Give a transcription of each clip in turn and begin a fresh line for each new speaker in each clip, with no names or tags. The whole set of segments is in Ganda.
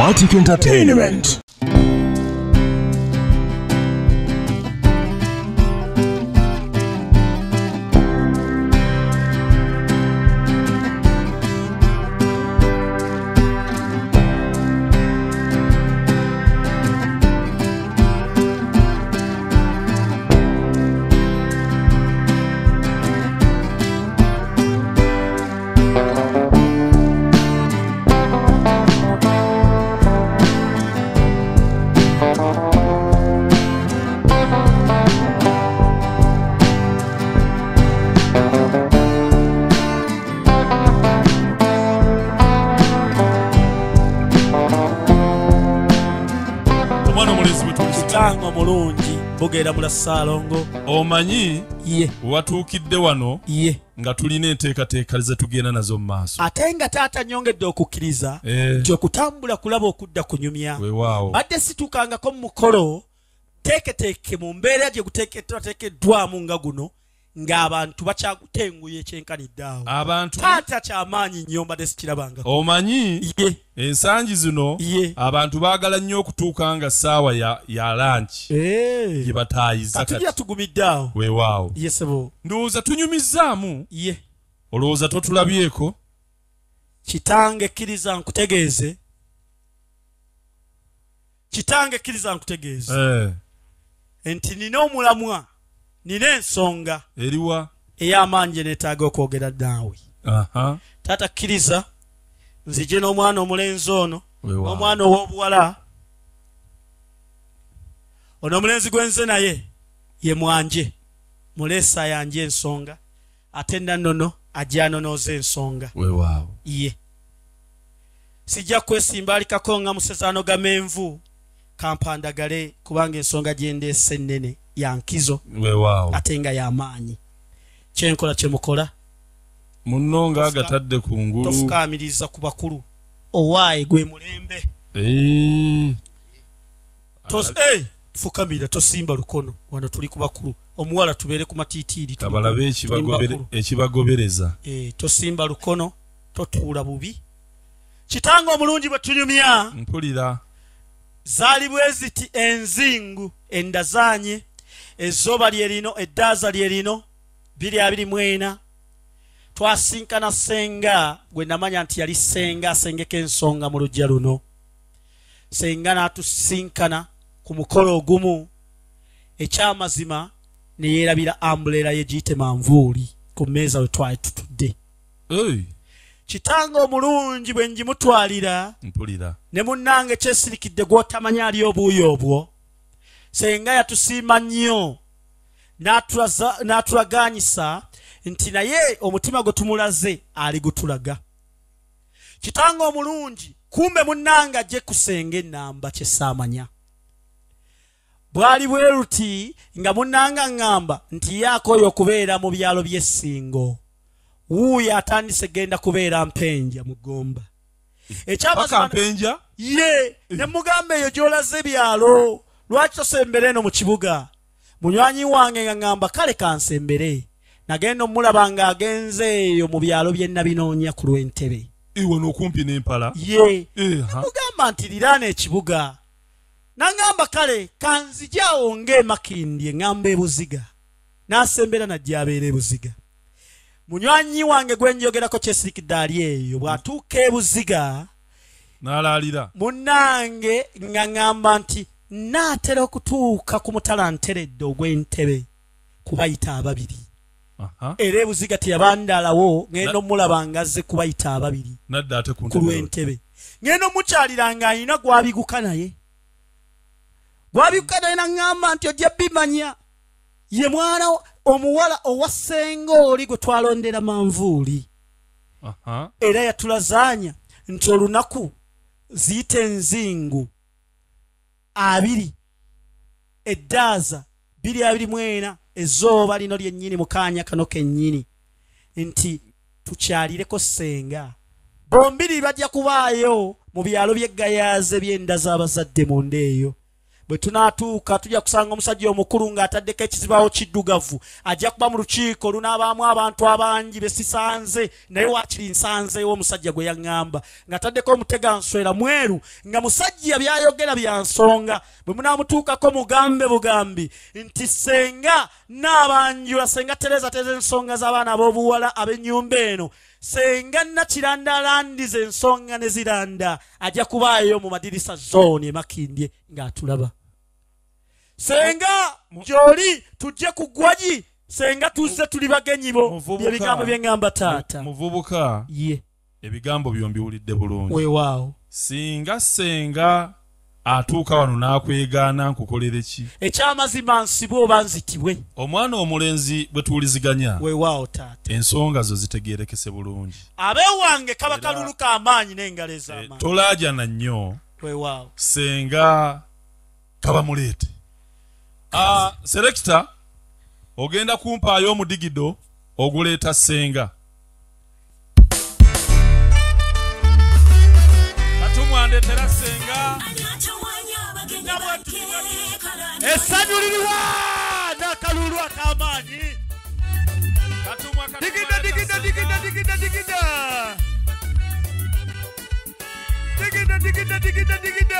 Multic Entertainment.
Omulungi bugenda mulasaalongo
omanyi?
Ye.
Watuukidde wano
ye.
nga tulina enteekateeka ze tugenda nazo mu maaso.
Ate nga taata nyongedde okukkiriza
Eh.
nti okutambula kulaba okudda kunyumya
weewaawo
badde situukangako mu mukolo teeketeeke mu mbeera gye guteekeddwateekeddwamu nga guno ng'abantu bakyagutenguya ekyenkanidde awo.
Abantu
taata kyamaanyi nnyo mbadde sikirabangako.
Omanyi? Ensangi zino abantu baagala nnyo okutuuka nga ssaawa ya, ya lanki
Eh.
gye bataayiza
katulira
kati
tugumidde awo.
Weewaawo
ye sebo
ndowooza tunyumizzaamu
ye.
Olowooza totulabyeko?
Kitange ekkiriza nkutegeeze. Kitange ekkiriza nkutegeeze.
Eh,
nti nina omulamwa nina ensonga
eriwa.
ey'amaanyi gye neetaaga okwogera naawe taata kkiriza nzije n'omwana omulenzi ono n'omwana ow'obuwala. Ono omulenzi gwenze naye ye mwanje muleesa yanje ensonga ate nannono ajja anonooza ensonga. Ye. Sijja kwesimba alikako nga musezaano ga menvu kampandagale kubanga ensonga gyendeese ennene ya nkizo ate nga y'amaanyi kyenkola kyemukola
munno ng'agatadde ku ngulu.
Tofukaamiriza ku bakulu. Owaaye gwe mulembe. Fukamira tosimba lukono. Wano tuli ku bakulu. Omuwala tubeere ku matiitiiri bakulu.
ekibagobereza.
Eh, tosimba lukono totuula bubi. Kitanga omulungi bwe tunyumya.
Mpulira.
Zaali bwe ziti enzingu endazaanye ezzooba lye lino eddaaza lye lino biri abiri mwena twasinkana senga gwe namanya nti yali senga asengeka ensonga mu lujja luno. Senga n'atusinkana ku mukolo ogumu. Ekyamazima ne yeerabira ambuleera ye giyite manvuuli ku mmeeza we twali tutudde kitanga omulungi bwe ngimutwalira
mpulira.
ne munnange kyesirikidde gw'otamanya ali obuuyi obwo senga yatusiima nnyo. N'atulagaanyisa nti naye omutima gwe tumulaze ali gutulaga. Kitanga omulungi kumbe munnange ajje kusenga ennamba kyesaamanya bwali bwe luti nga munnanga ŋŋamba nti yaako oyo okubeera mu byalo by'essingo. Wuuyo atandise genda kubeera mpenja mugomba ekyamazima
pakampenja
ye ne mugamba eyo gy'olaze ebyalo lwaki tosembera eno mu kibuga? Munywanyi wange nga ŋŋamba kale kansembere. Nagenda omulaba ng'agenze eyo mu byalo bye nabinoonya ku lw'entebe.
Iwe n'okumpi n'empala?
Ye.
Eh, ha.
mugamba nti liraana ekibuga. Naŋŋamba kale kanzijaawo ng'emakindi eŋŋamba ebuziga. N'asembera najja abeera ebuziga. Munywanyi wange gwe njogerako kyesirikidde ali eyo bw'atuuka ebuziga
n'alaalira.
munnange nga ŋŋamba nti naatera okutuuka ku mutalanteredde ogw'entebe kubayita ababiri. Era ebuziga teyabandaalawo ŋŋenda omulaba ngazze kubayita ababiri.
Ku
ku
ntebe
lw'entebe. Ŋŋenda omukyalira ng'ayina gwabiguka naye. Gwabiguka naye naŋŋamba nti ojja bimanya ye mwana omuwala owasenga oli gwe twalondera manvuuli. Era yatulazaanya nti olunaku ziyita enzingu abiri eddaaza biri abiri mwena ezzooba lino lyennyini mu kaanya kano kennyini. Nti tukyalireko senga bombiri bajja kubaayo mu byalo by'eggayaaze by'enda z'abazadde munda eyo bwe tunaatuuka tujja kusanga omusajja omukulu ng'ataddeko ekizibawo kiddugavu ajja kuba mu lukiiko lunaabaamu abantu abangi besisanze naye waakiri nsanzeewo omusajja gwe yaŋŋamba ng'ataddeko omuteganswera mweru nga musajja byayogera bya nsonga bwe munaamutuukako mugambe bugambi nti senga naabanjula senga tereza teza ensonga z'abaana ab'obuwala ab'ennyumba eno senga nakiranda alandiza ensonga ne ziranda ajja kubaayo mu madirisa zooni emakindye ng'atulaba senga gy'oli tujje ku ggwagi senga tuzze tuli bagenyi bo
Muvubuka.
bye bigambo bye ŋŋamba taata.
Muvubuka.
Ye.
Ebigambo byo mbiwulidde bulungi.
Weewaawo
singa senga atuuka wano n'akwegaana nkukolere ki?
Ekyamazima nsibwe oba nzitibwe
omwana omulenzi bwe tuwuliziganya
weewaawo taata.
ensonga zo zitegeerekese bulungi.
Abeewange kaba kalulu k'amaanyi n'engalo
Eh,
ez'amaanyi
tolaajana nnyo.
Weewaawo
senga kabamuleete. Ah, selekita ogenda kumpaayo omudigido oguleeta senga katumwandetera senga
essanyu liriwa n'akalulu ak'amaanyi.
Katumwa
Digida, digida, digida, digida, digida. Digida, digida, digida, digida.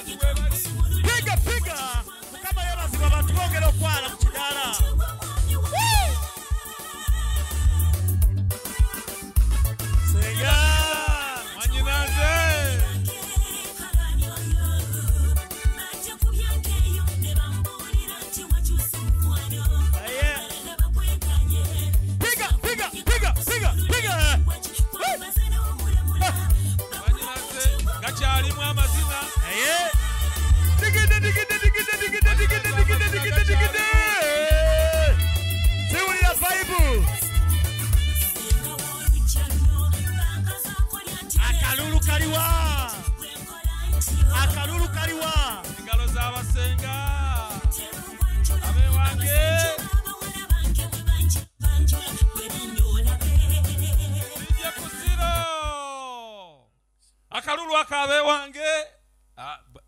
Nakugambye abantu
kaliwa akalulu kaliwa
engalo z'abasenga abewange bijje ku ziro akalulu akabewange Ah, ba-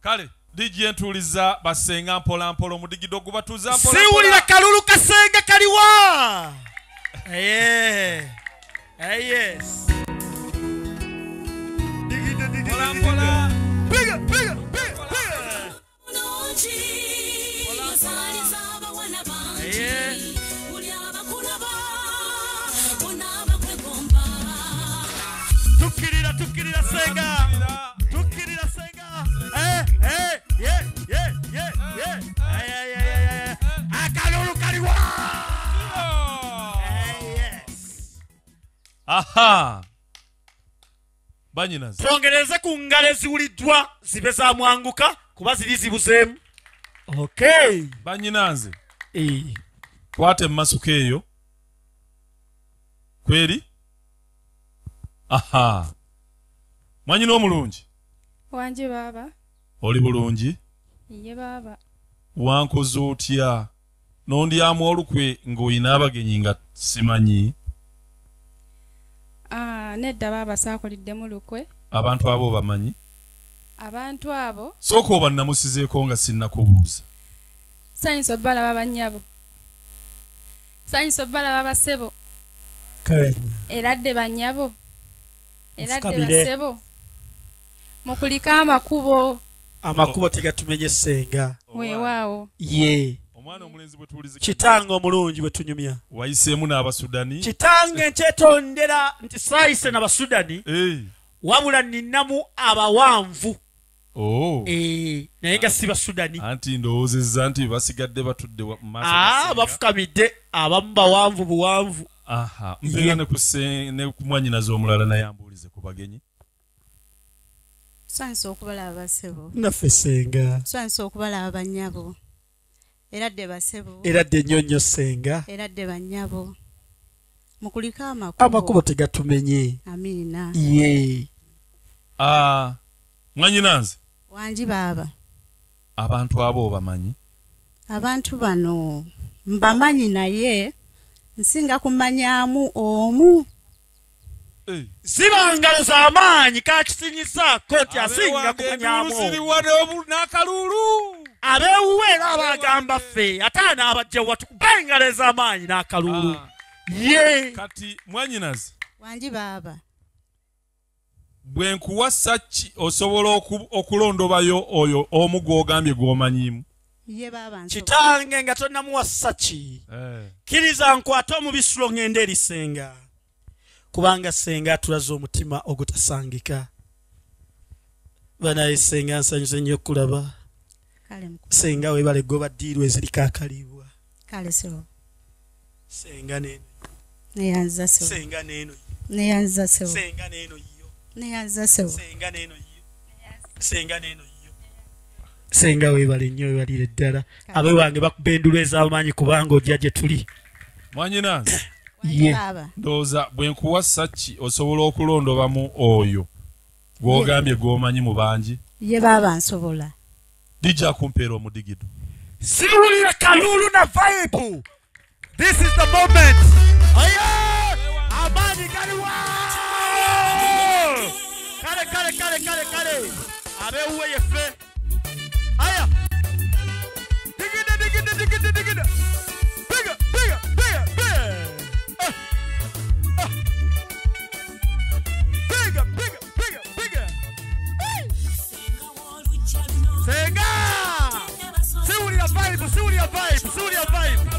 kale dijje ntuuliza basenga mpolampola omudigido gubatuuza
siwulira kalulu kasenga kaliwa aye yes
aha. banyinaze
twongereze ku ngalo eziwuliddwa zibe za mwanguka kuba ziri zibuzeemu. Okay.
Banyinanze
Eh,
kwata emmasuka eyo. Kweri? Aha. Mwanyina omulungi?
Wanje baaba.
Oli bulungi?
Ye baaba.
Wankoze otya? N'ondyamu olukwe ng'olina abagenyi nga simanyi
Ah, nedda baaba saakuliddemu lukwe.
Abantu abo bamanyi?
Abantu abo.
Sooka oba namusizeeko nga sinnakubuuza.
Sanyusa obbalaba bannyabo sanyusa obbalaba basebo era dde bannyabo era dde
Mufukamire.
basebo. Mukulika amakubo.
Amakubo tegatumenye senga
weewaawo.
Ye kitange omulungi bwe tunyumya.
wayiseemu n'abasudani?
Kitange nkyetondera nti saayise n'abasudani
Eh,
wabula ninamu abawanvu.
Oh.
Eh, naye nga si basudani.
Anti ndowoozezza nti basigadde batudde
Ah, bafukamidde abamu bawanvu buwanvu.
Aha mpeera ne ku mwanyinaze omulala naye ambuulize ku bagenyi.
Tusanyusa okubalaba basebo
naffe senga
tusanyusa okubalaba bannyabo era dde basebo
era dde ennyonnyo senga
era dde bannyabo mukuliko
amakubo.
Amakubo
tegatumenye.
Amiina.
Ye.
Ah, mwanyinanze
wangi baaba?
Abantu abo obamanyi?
Abantu bano mbamanyi naye nsinga kumanyaamu omu.
Ziba ngalo z'amaanyi kakisinyisaako nti asinga kumanyamu
engulu ziriwa n'obu- n'akalulu
abeewuwe era abagamba ffe ate anaabajjawa tukuba engalo ez'amaanyi n'akalulu.
Ah,
ye
kati mwanyinaze
wangi baaba.
bwe nkuwa saki osobola oku- okulondobayo oyo omu gw'ogambye
nsobola.
kitange nga tonnamuwassa ki?
Eh,
kkiriza nkwate omubisulo ŋŋenda eri senga kubanga senga atulaze omutima ogutasangika. Banaye senga nsanyuze nnyo okulaba senga webale goba ddiirwa eziriko akalibwa senga neeno senga neeno
neyanziza sebo
senga neeno yo
neyanziza sebo
senga neeno yo senga neeno yo senga webale nnyo webalire ddala abe wange bakuba endulu ez'amaanyi kubanga ojja gye tuli.
Mwanyinanze
ye.
ndowooza bwe nkuwa saki osobola okulondobamu oyo? Gw'ogambye gw'omanyi mu bangi?
Ye baaba nsobola
dijja kumpeera omudigido
siwulire kalulu na vibe. This is the moment. Amaanyi galiwa kale kale kale kale kale. Abewuwe yeffe Surya vibe, Surya vibe.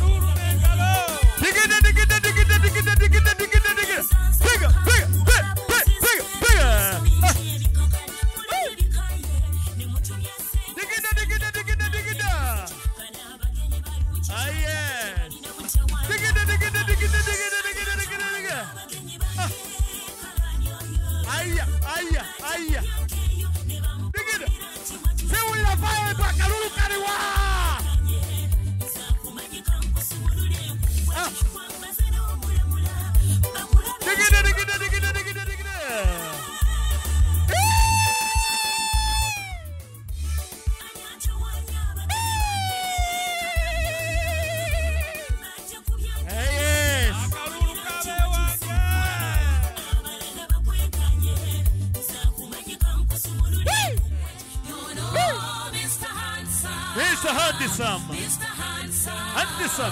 Mr. Handsome. Handsome.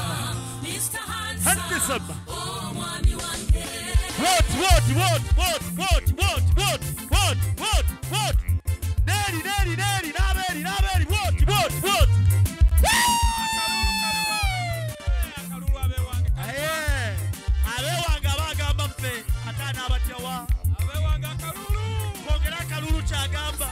Handsome. What, what, what, what, what, what, what, what, what, what? Neri, Neri, Neri, Naberi, Naberi, what, what, what? Aye. Abewange abagamba ffe ate n'abatyawa. akalulu kyagamba.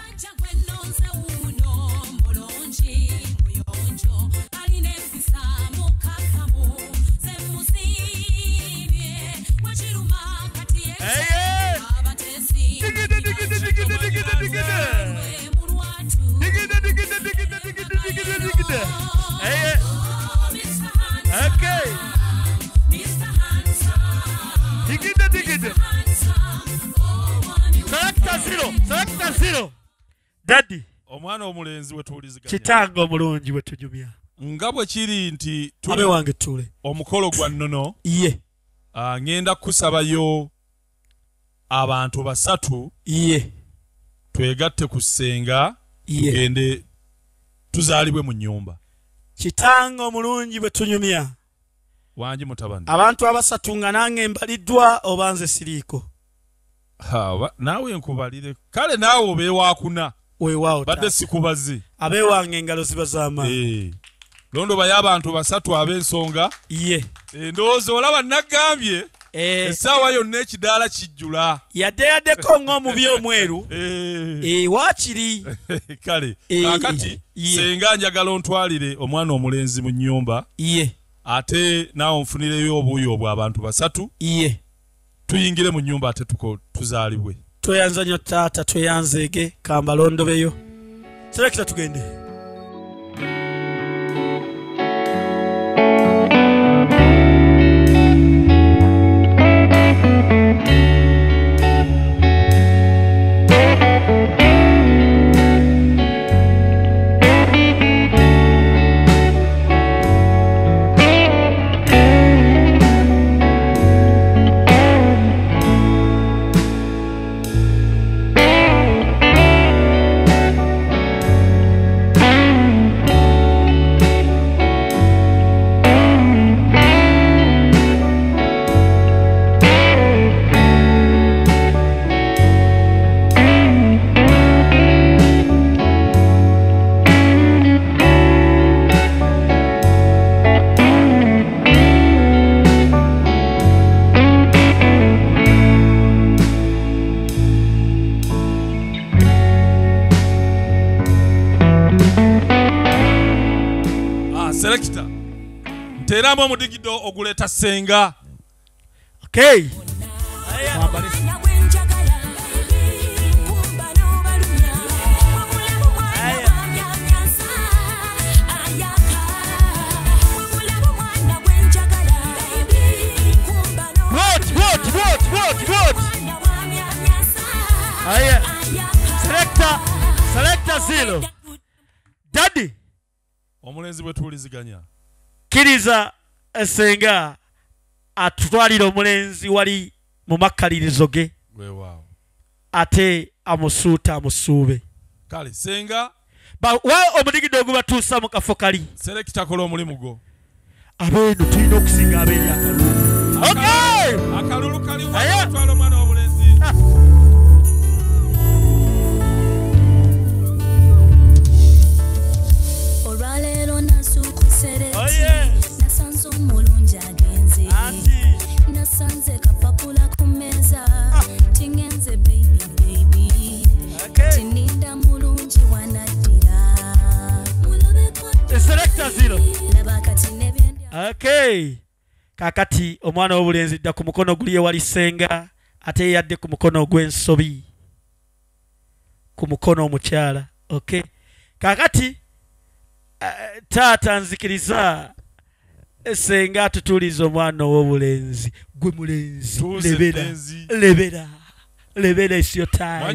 Digida, digida.
Selector zero. Selector zero. Daddy.
omwana omulenzi we tuwuliziganya.
kitange omulungi bwe tujumya.
Nga bwe kiri nti
abe wange tule.
omukolo gwa nnono.
Ye
ah, ŋŋenda kusabayo abantu basatu.
Ye
twegatte ku ssenga.
Ye
tugende tuzaalibwe mu nnyumba.
Kitange omulungi bwe tunyumya
wangi mutabani
abantu abasatu nga nange mbaliddwa oba nze siriiko.
Naawe nkubalire kale naawe obeewakuna
weewaawo
badde sikubazi.
Abeewange engalo ziba z'amaanyi
Eh, londobayo abantu basatu ab'ensonga
ye.
Eh, ndowooza olaba naggambye
Eh,
essaawa yonna ekidaala kijjula.
Yadde yaddeko ng'omubi omweru. Waakiri?
Kale kakati
ye.
senga njagala ontwalire omwana omulenzi mu nnyumba.
Ye
ate naawe onfunireyo obuuyi obwo abantu basatu.
Ye
tuyingire mu nyumba ate tuzaalibwe.
Tweyanza nnyo taata tweyanzeege kambalondobeyo serekita tugende
selector nteeramu omudigido oguleta senga.
Okay Selector, selector zero. Daddy.
Omulenzi bwe tuwuliziganya.
Kkiriza esenga atutwalire omulenzi wali mu makkalirizo ge
weewaawo
ate amusuuta amusuube.
Kale senga
Ba- wa omudigido ogubatuusa mu kafo kali?
Selekita kola omulimu gwo.
Abeeno tulina okusinga abeeri akalulu. Okay!
akalulu kaliwo
kati nebyendya
okay kakati omwana w'obulenzi dda ku mukono guli ewali senga ate yeyadde ku mukono ogw'ensobi ku mukono omukyala okay kakati uh, taata nzikiriza. Senga atutuuliza omwana ow'obulenzi. Gwe mulenzi lebera lebera lebera isyo time.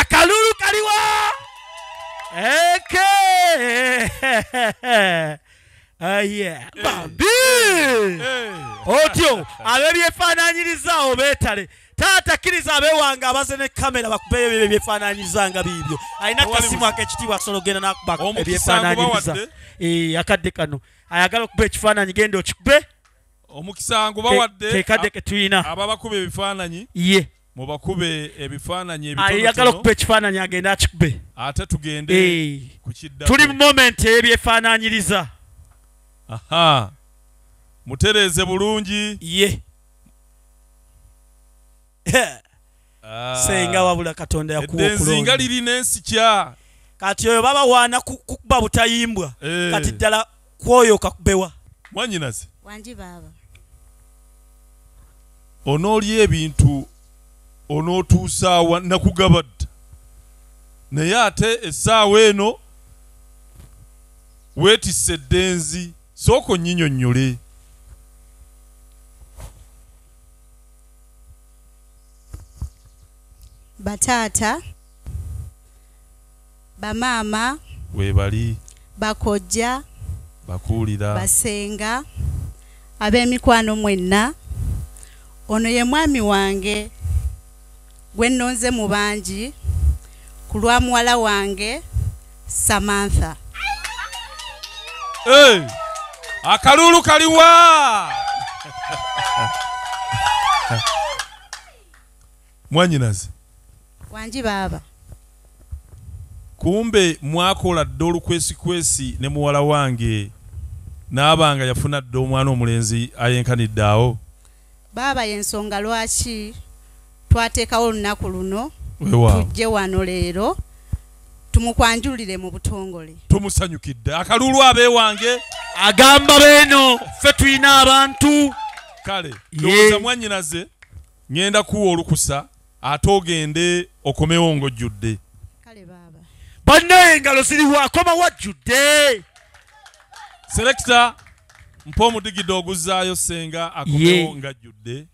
Akalulu kaliwa eke! Aya bambi otyo ab'ebyefaananyiriza obeetale taata kkiriza abeewange abaze ne kamera bakubeyo ebyo ebyefaananyiriza nga biibyo alina
Tewali
kasimu ak'ekitiibwa asobola ogenda nakuba
Omukisa
ebyefaananyiriza
ngubawadde?
Eh, akadde kano. Ayagala okuba ekifaananyi genda okikube.
Omukisa ngu
ke-
bawadde
kekadde ke tulina
ababakuba ebifaananyi?
Ye
mubakube ebifaananyi
ayagala
ebitonotono
okuba ekifaananyi agenda akikube.
ate tugende
tuli mu momenti ey'ebyefaananyiriza
aha mutereeze bulungi.
Ye.
Ah.
senga wabula katonda yakuwa
eddenzi nga
okulonda
lirina ensikya
kati oyo babawaana ku- kukuba butayimbwa.
Eh.
kati ddala kwoyo kakubewa.
Mwanyinaze
wanji baaba
onoolya ebintu onootuusaawa nakugaba dda naye ate essaawa eno weetisse eddenzi sooka onnyinyonnyole
bataata bamaama
weebali
bakojja
bakuwulira
basenga ab'emikwano mwenna. Ono ye mwami wange gwe nnonze mu bangi ku lwa muwala wange samantha.
Hey! akalulu kaliwa! Mwanyinaze.
Wanji baaba?
Kumbe mwakola dde olukwesikwesi ne muwala wange n'abanga yafuna dde omwana omulenzi ayenkanidde awo?
Baaba y'ensonga lwaki twateekawo olunaku luno tujje wano leero tumukwanjulire mu butongole.
Tumusanyukidde. Akalulu abeewange
agamba beeno ffe tulina abantu.
Kale ndowooza mwannyinaze ŋŋenda kuwa olukusa ate ogende okomewo ng'ojjudde.
Kale baaba.
Bannaye engalo ziriwo akoma wajjudde.
Selekita mpa omudigido oguzaayo senga akomewo
Ye.
ng'ajjudde